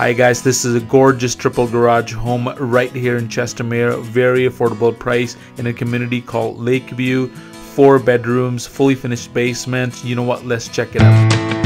Hi guys, this is a gorgeous triple garage home right here in Chestermere. Very affordable price in a community called Lakeview. Four bedrooms, fully finished basement. You know what? Let's check it out.